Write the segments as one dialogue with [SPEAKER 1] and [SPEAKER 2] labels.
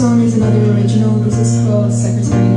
[SPEAKER 1] You is called alone.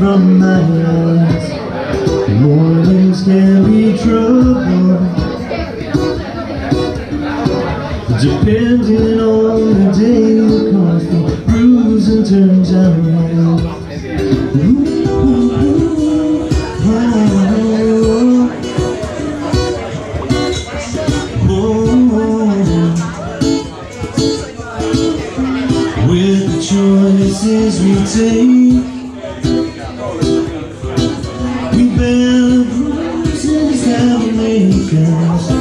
[SPEAKER 2] from my eyes Mornings can be troubled. Depending Americans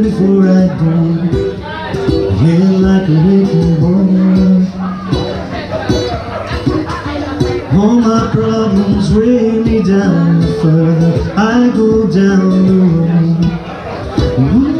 [SPEAKER 2] before I die Feel like a waking boy. All my problems weigh me down The further. I go down the road.